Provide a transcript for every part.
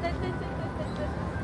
たいたいたいたいた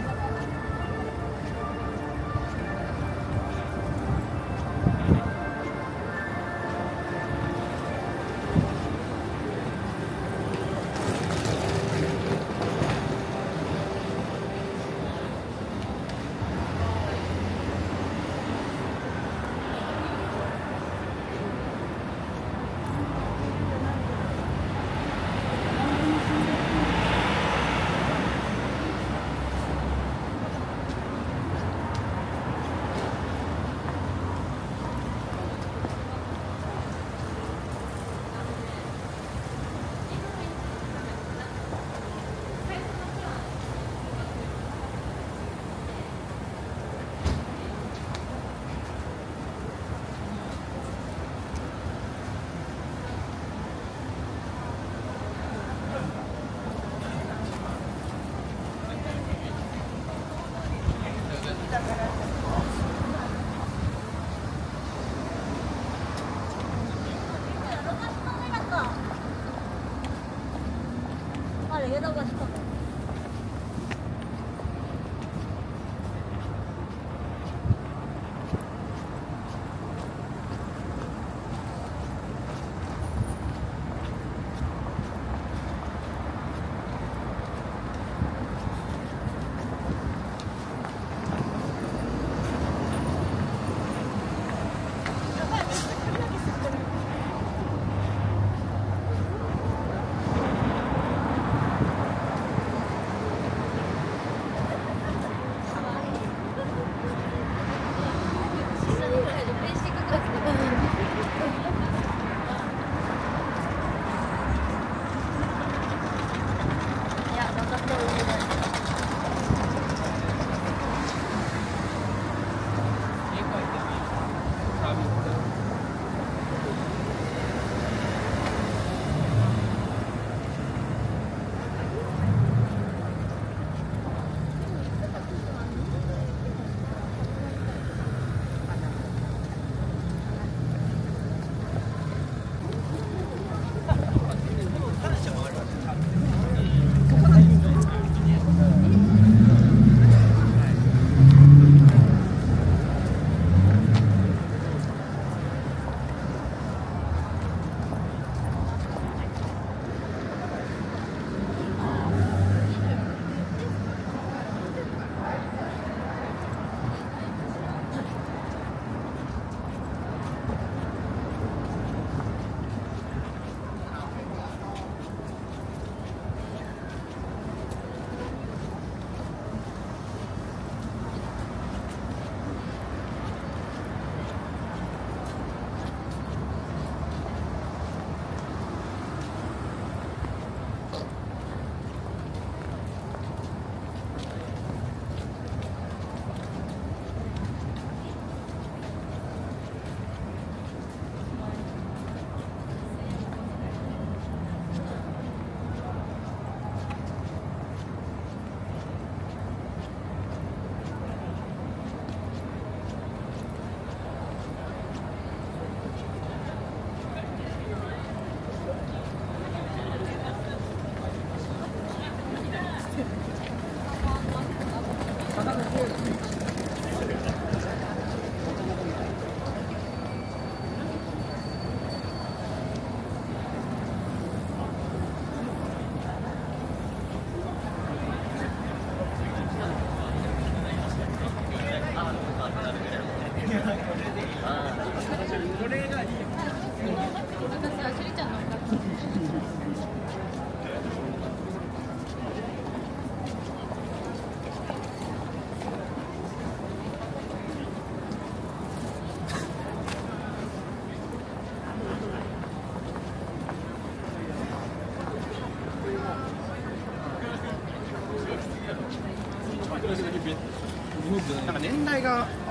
本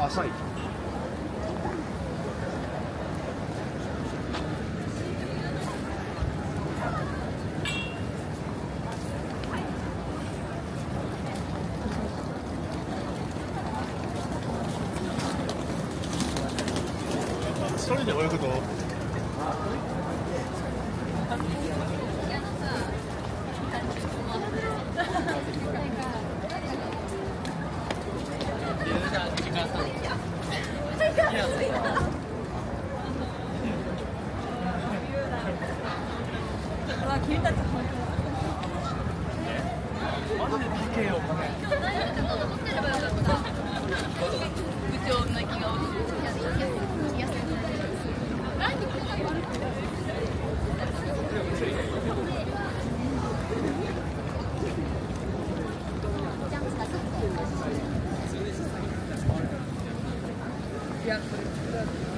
浅い。一人で泳ぐと obrigado por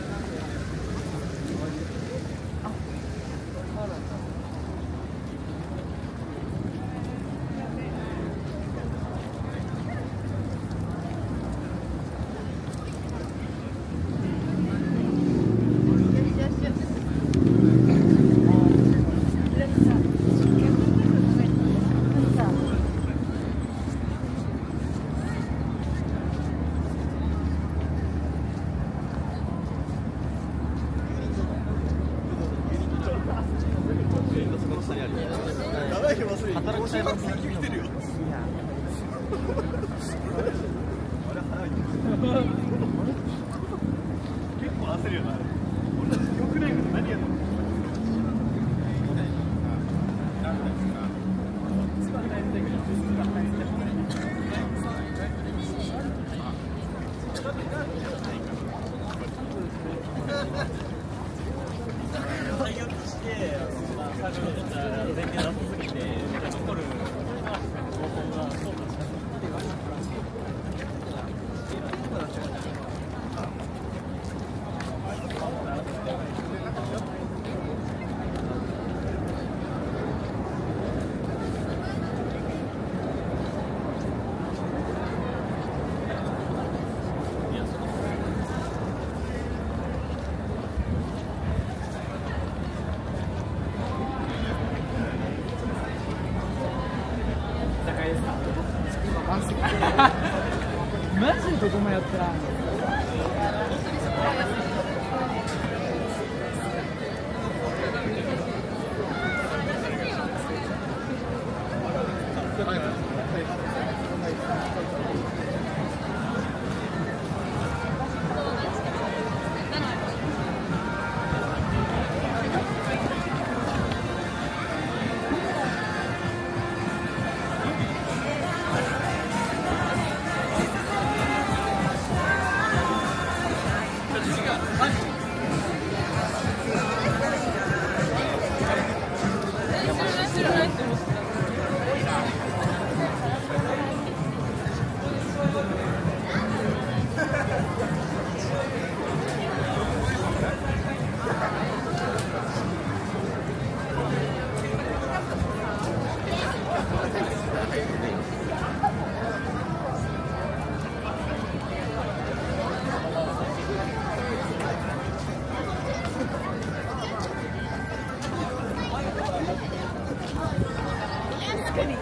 Thank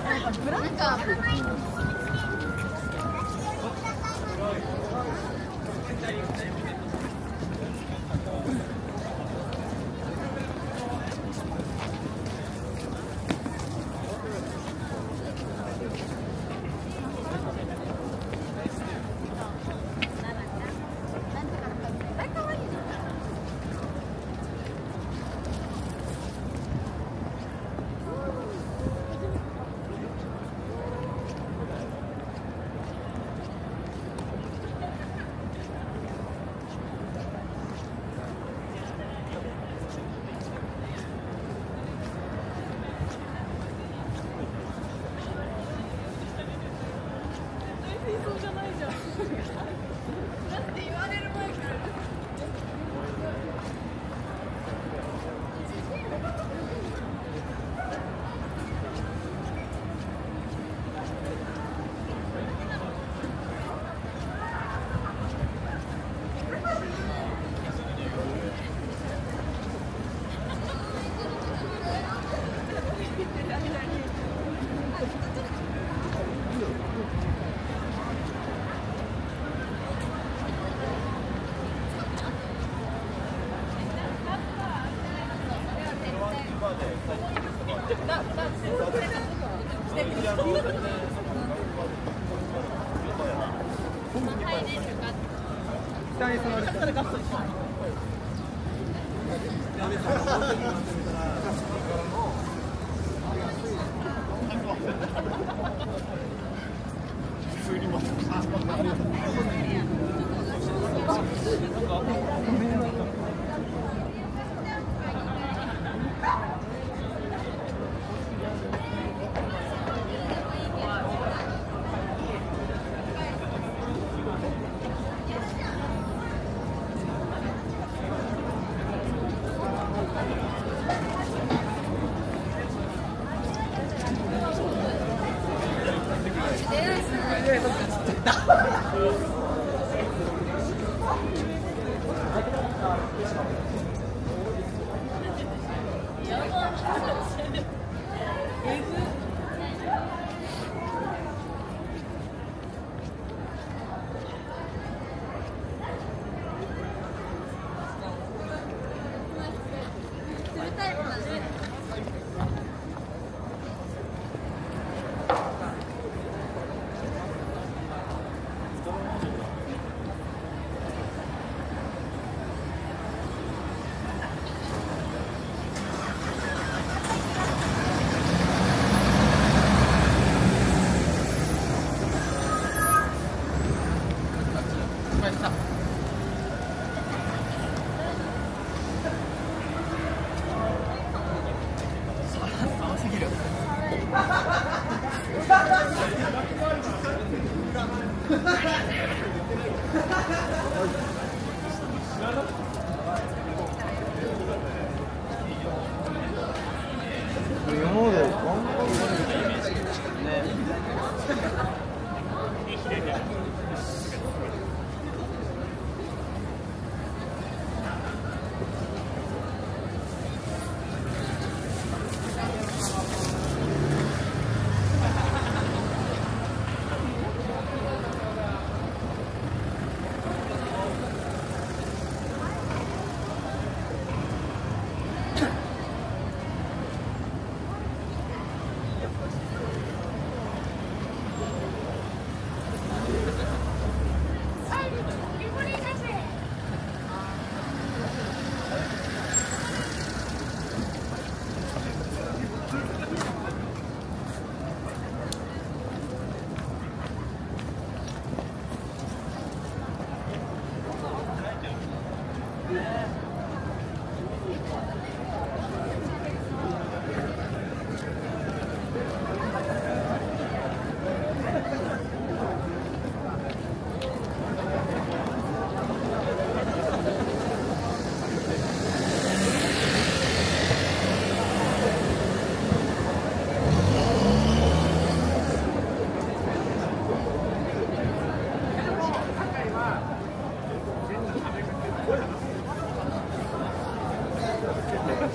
you.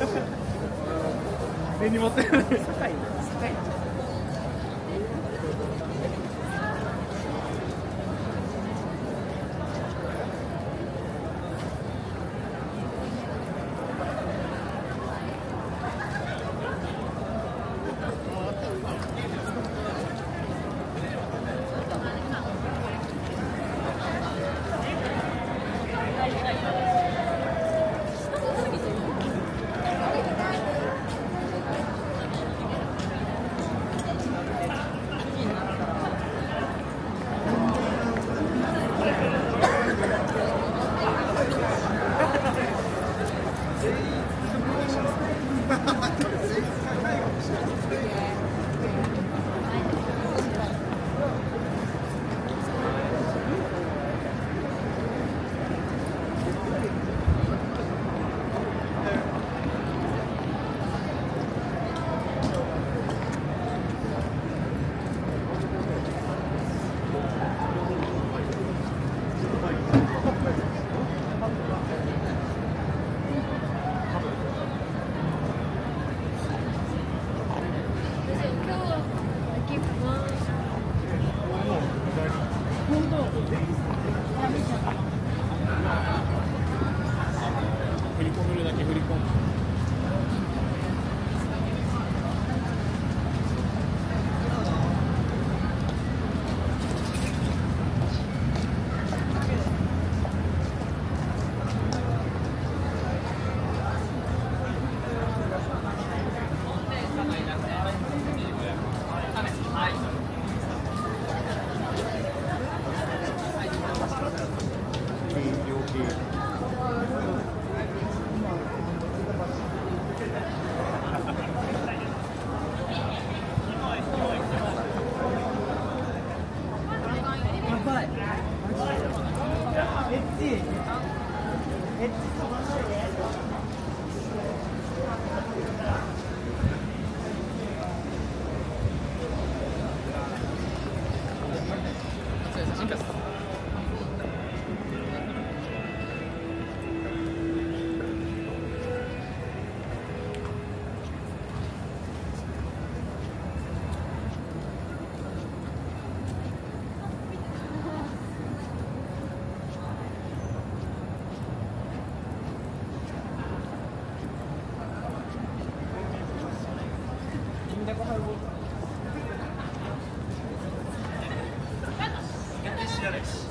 手に持ってる sociales.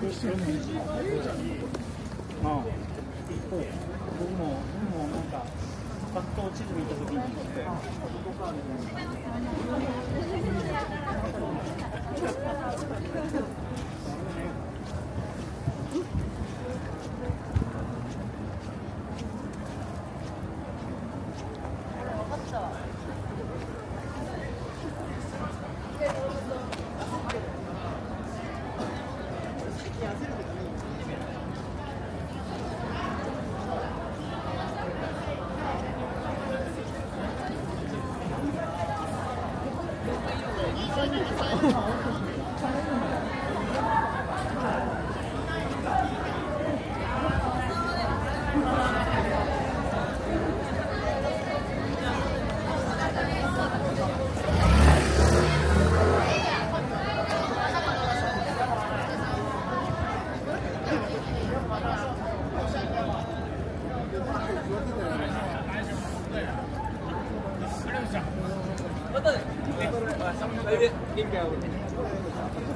僕も僕もなん。かパッと地図見た時に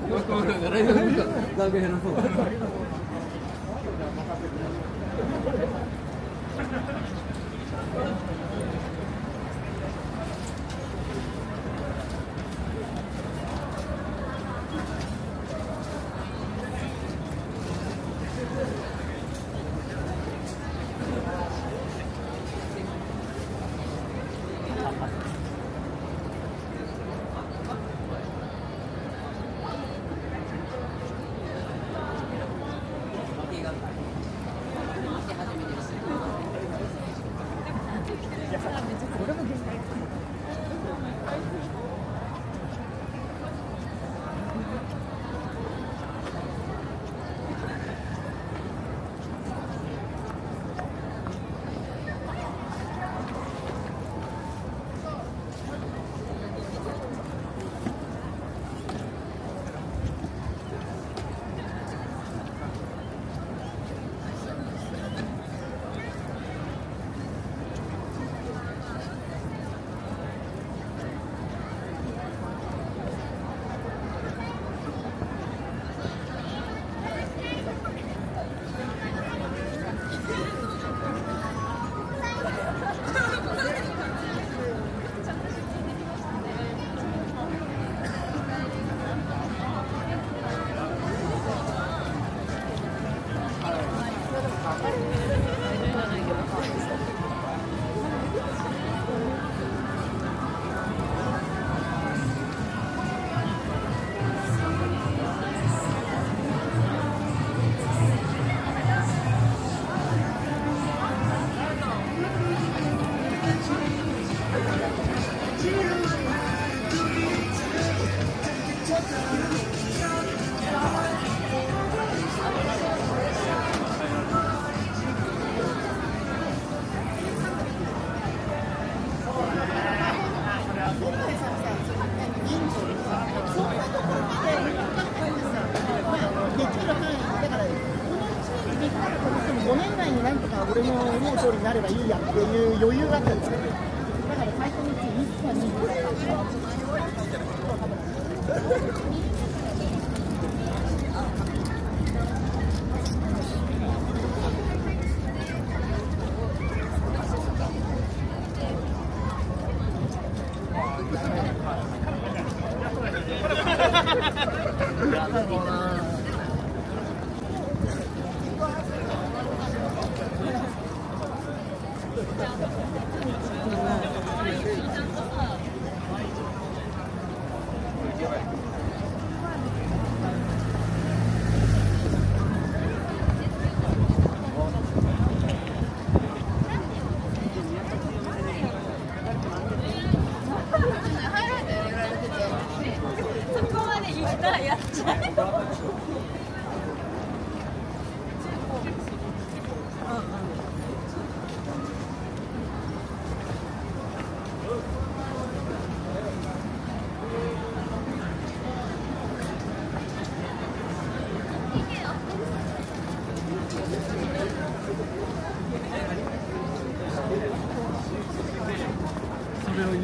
Loco, agarré el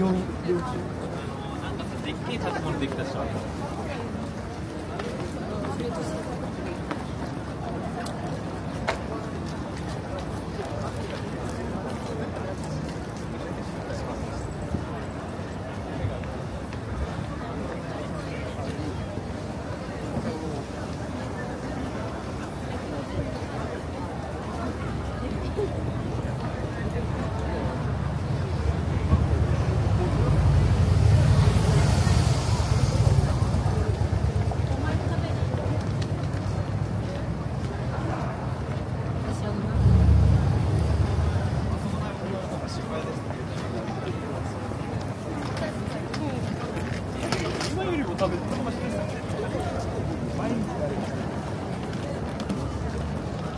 なんか絶景建物できたし。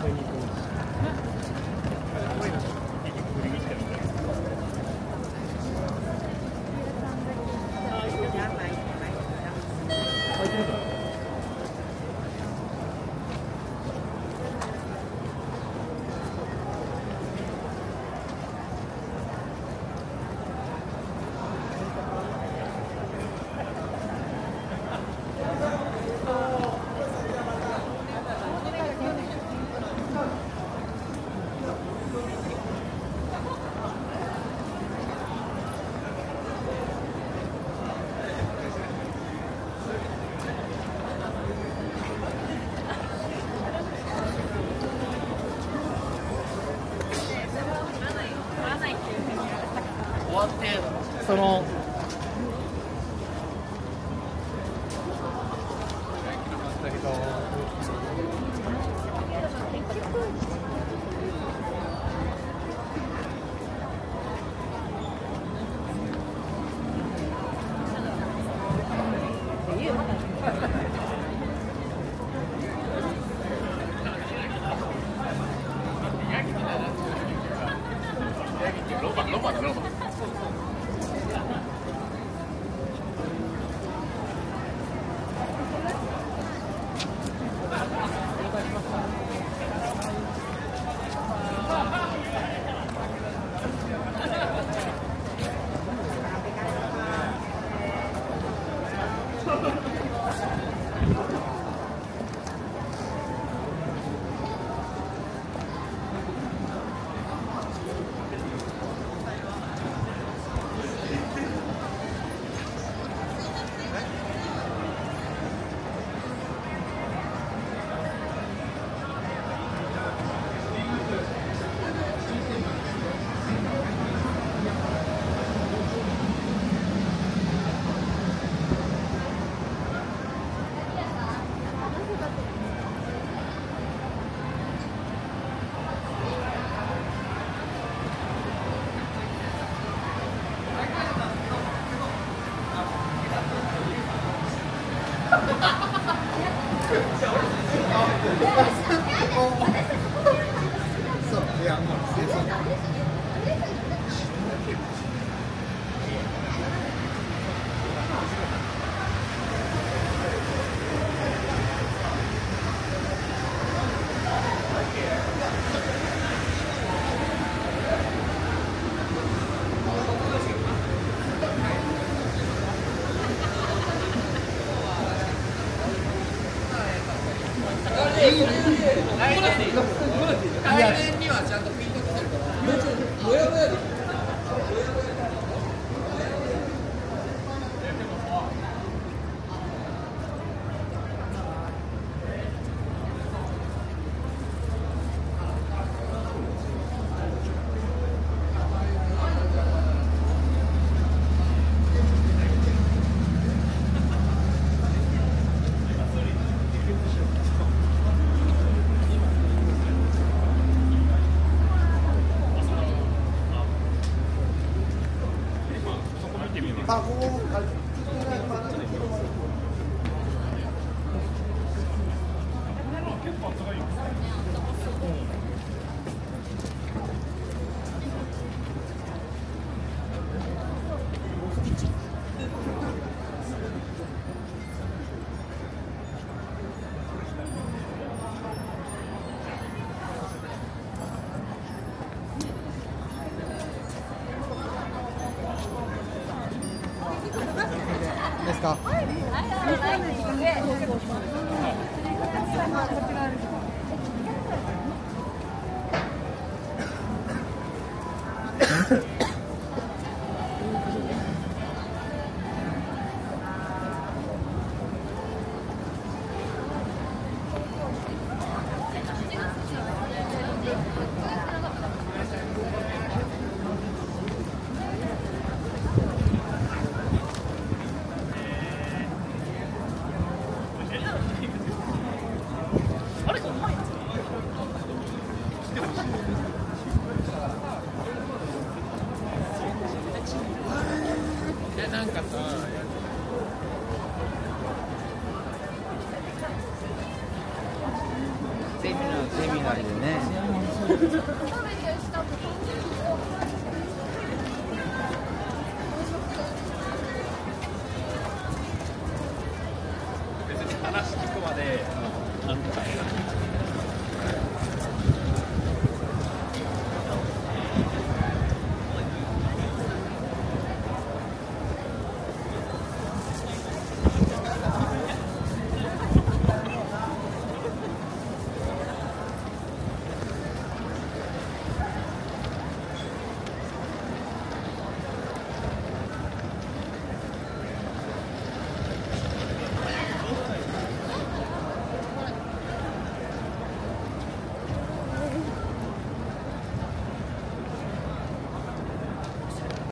Dominique. Gracias. セミナーセミナーでね